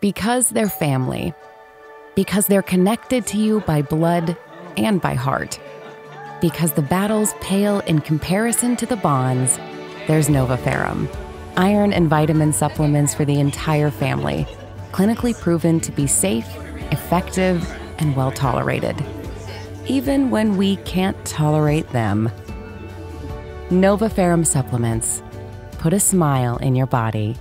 Because they're family. Because they're connected to you by blood and by heart. Because the battles pale in comparison to the bonds, there's Novaferrum. Iron and vitamin supplements for the entire family, clinically proven to be safe, effective, and well tolerated. Even when we can't tolerate them. Novaferrum supplements. Put a smile in your body